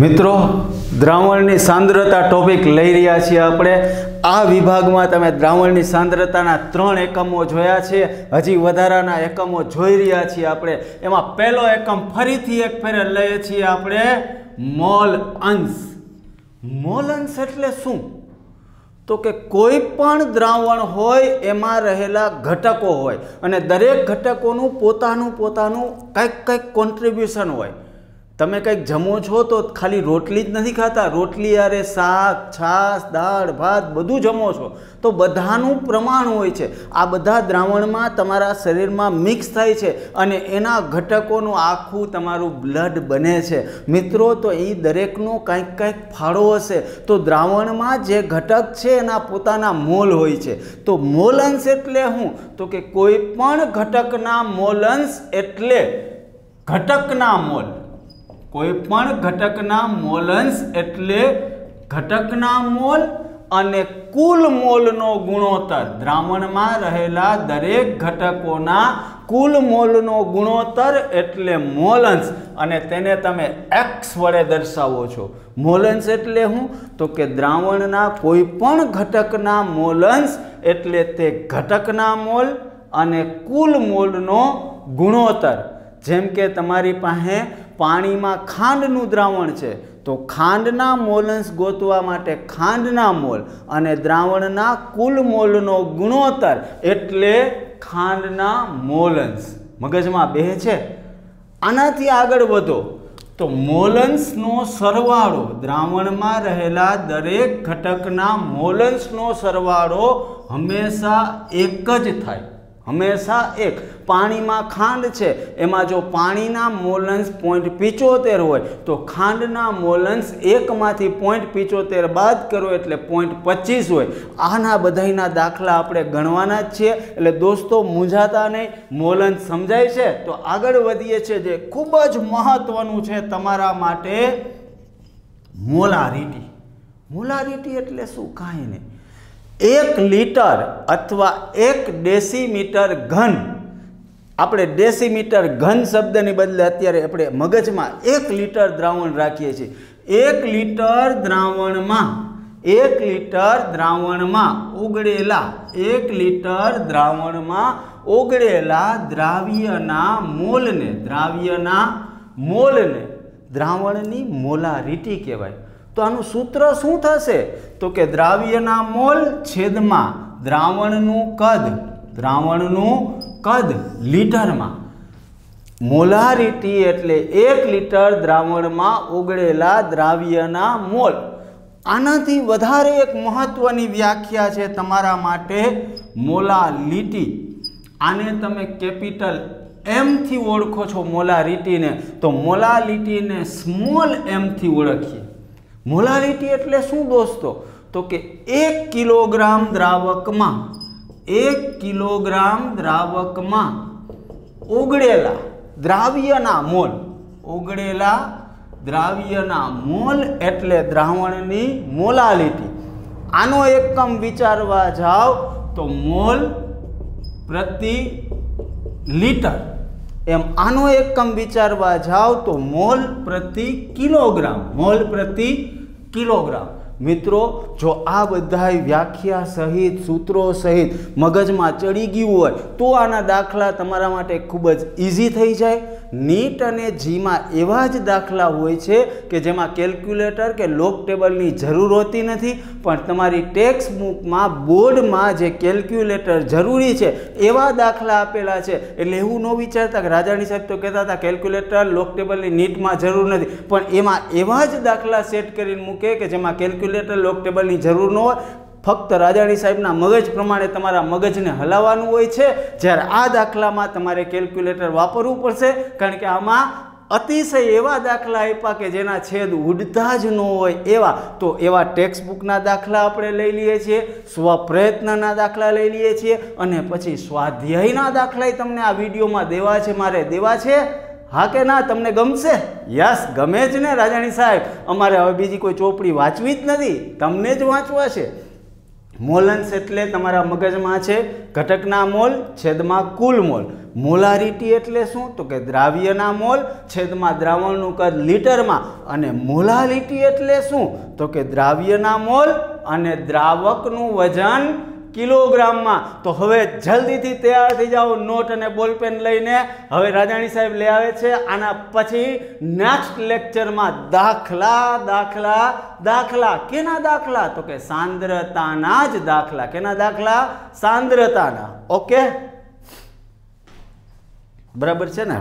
મિત્રો, દ્રાવણની સાંદ્રતા ટોપિક લઈ રહ્યા છીએ આપણે. આ વિભાગમાં તમે દ્રાવણની સાંદ્રતાના ત્રણ એકમો જોયા છે. હજી વધારાના એકમો જોઈ રહ્યા છીએ આપણે. એમાં પહેલો એકમ ફરીથી એક ફેરે લઈએ છીએ આપણે. મોલ અંશ. મોલ અંશ એટલે શું? તો કે કોઈ પણ દ્રાવણ હોય, એમાં રહેલા ઘટકો હોય. અને દરેક ઘટકોનું પોતાનું પોતાનું કંઈક કંઈક કોન્ટ્રીબ્યુશન હોય. તમે કંઈક જમો છો તો ખાલી રોટલી જ નથી ખાતા. રોટલી અરે શાક, છાશ, દાળ, ભાત બધું જમો છો. તો બધાનું પ્રમાણ હોય છે. આ બધા દ્રાવણમાં તમારા શરીરમાં મિક્સ થાય છે અને એના ઘટકોનું આખું તમારું બ્લડ બને છે. મિત્રો, તો એ દરેકનો કંઈક કંઈક ફાળો હશે. તો દ્રાવણમાં જે ઘટક છે એના પોતાના મોલ હોય છે. તો મોલંશ એટલે શું તો કે કોઈ પણ ઘટકના મોલન્સ એટલે ઘટકના મોલ. કોઈ પણ ઘટકના મોલંશ એટલે ઘટકના મોલ અને કુલ મોલનો ગુણોત્તર. દ્રાવણમાં રહેલા દરેક ઘટકોના કુલ મોલનો ગુણોત્તર એટલે મોલંશ અને તેને તમે એક્સ વડે દર્શાવો છો. મોલંશ એટલે હું? તો કે દ્રાવણના કોઈ પણ ઘટકના મોલંશ એટલે તે ઘટકના મોલ અને કુલ મોલનો ગુણોત્તર. જેમ કે તમારી પાસે પાણીમાં ખાંડનું દ્રાવણ છે, તો ખાંડના મોલંશ ગોતવા માટે ખાંડના મોલ અને દ્રાવણના કુલ મોલનો ગુણોત્તર એટલે ખાંડના મોલંશ મગજમાં બે છે? આનાથી આગળ વધો. તો મોલંશનો સરવાળો, દ્રાવણમાં રહેલા દરેક ઘટકના મોલંશનો સરવાળો હંમેશા એક જ થાય. હંમેશા એક પાણીમાં ખાંડ છે. એમાં જો પાણીના મોલન્સ પોઈન્ટ પિચોતેર હોય, તો ખાંડના મોલન્સ એકમાંથી પોઈન્ટ પિચોતેર બાદ કરો એટલે પોઈન્ટ પચીસ હોય. આના બધાના દાખલા આપણે ગણવાના જ છીએ. એટલે દોસ્તો મૂંઝાતા નહીં મોલન્સ સમજાય છે? તો આગળ વધીએ છીએ જે ખૂબ જ મહત્વનું છે તમારા માટે મોલારિટી. મોલારિટી એટલે શું? કાંઈ નહીં. એક લીટર અથવા એક ડેસીમીટર ઘન, આપણે ડેસીમીટર ઘન શબ્દની બદલે અત્યારે આપણે મગજમાં એક લીટર દ્રાવણ રાખીએ છીએ. એક લીટર દ્રાવણમાં, એક લીટર દ્રાવણમાં ઓગળેલા એક લીટર દ્રાવણમાં ઓગળેલા દ્રાવ્યના મોલને દ્રાવ્યના મોલને, દ્રાવણની મોલારિટી કહેવાય. તો આનું સૂત્ર શું થશે? તો કે દ્રાવ્યના મોલ છેદમાં દ્રાવણનું કદ દ્રાવણનું કદ લીટરમાં. મોલારિટી એટલે એક લીટર દ્રાવણમાં ઓગળેલા દ્રાવ્યના મોલ. આનાથી વધારે એક મહત્વની વ્યાખ્યા છે તમારા માટે મોલાલિટી આને તમે કેપિટલ એમથી ઓળખો છો મોલારિટીને. તો મોલાલિટીને સ્મોલ એમથી ઓળખીએ. મોલારિટી એટલે શું દોસ્તો? તો કે એક કિલોગ્રામ દ્રાવકમાં, એક કિલોગ્રામ દ્રાવકમાં ઓગળેલા દ્રાવ્યના મોલ, ઓગળેલા દ્રાવ્યના મોલ એટલે દ્રાવણની મોલાલિટી. આનો એકમ વિચારવા જાઓ તો મોલ પ્રતિ લીટર એમ આનો એકમ વિચારવા જાઓ તો મોલ પ્રતિ કિલોગ્રામ મોલ પ્રતિ કિલોગ્રામ. મિત્રો, જો આ બધાય વ્યાખ્યા સહિત, સૂત્રો સહિત મગજમાં ચડી ગયું હોય, તો આના દાખલા તમારા માટે ખૂબ જ ઇઝી થઈ જાય. નીટ અને જીમાં એવા જ દાખલા હોય છે કે જેમાં કેલ્ક્યુલેટર કે લોક ટેબલની જરૂર હોતી નથી, પણ તમારી ટેક્સ્ટ બુકમાં બોર્ડમાં જે કેલ્ક્યુલેટર જરૂરી છે, એવા દાખલા આપેલા છે. એટલે એવું ન વિચારતા કે રાજાણી સાહેબ તો કહેતા હતા કેલ્ક્યુલેટર લોક ટેબલની નીટમાં જરૂર નથી. પણ એમાં એવા જ દાખલા સેટ કરીને મૂકે કે જેમાં કેલ્ક્યુલેટર લોક ટેબલની જરૂર ન હોય. ફક્ત રાજાણી સાહેબના મગજ પ્રમાણે તમારા મગજને હલાવવાનું હોય છે. જ્યારે આ દાખલામાં તમારે કેલ્ક્યુલેટર વાપરવું પડશે. કારણ કે આમાં અતિશય એવા દાખલા આપ્યા કે જેના છેદ ઉડતા જ ન હોય એવા. તો એવા ટેક્સ્ટબુકના દાખલા આપણે લઈ લઈએ છીએ, સ્વપ્રયત્નના દાખલા લઈ લઈએ છીએ અને પછી સ્વાધ્યાયના દાખલા તમને આ વિડીયોમાં દેવા છે, મારે દેવા છે. હા કે ના, તમને ગમશે? યસ, ગમે જ ને, રાજાણી સાહેબ. અમારે હવે બીજી કોઈ ચોપડી વાંચવી જ નથી. તમને જ વાંચવા છે. મોલન્સ એટલે તમારા મગજમાં છે ઘટકના મોલ, છેદમાં કુલ મોલ. મોલારિટી એટલે શું? તો કે દ્રાવ્યના મોલ, છેદમાં દ્રાવણનું કદ લીટરમાં. અને મોલાલિટી એટલે શું? તો કે દ્રાવ્યના મોલ અને દ્રાવકનું વજન કિલોગ્રામમાં. તો હવે જલ્દીથી તૈયાર થઈ જાઓ નોટ અને બોલપેન લઈને. હવે રાજાણી સાહેબ લઈ આવે છે. આના પછી નેક્સ્ટ લેક્ચરમાં દાખલા દાખલા દાખલા. કેના દાખલા? તો કે સાંદ્રતાના જ દાખલા. કેના દાખલા? સાંદ્રતાના. ઓકે? બરાબર છે ને?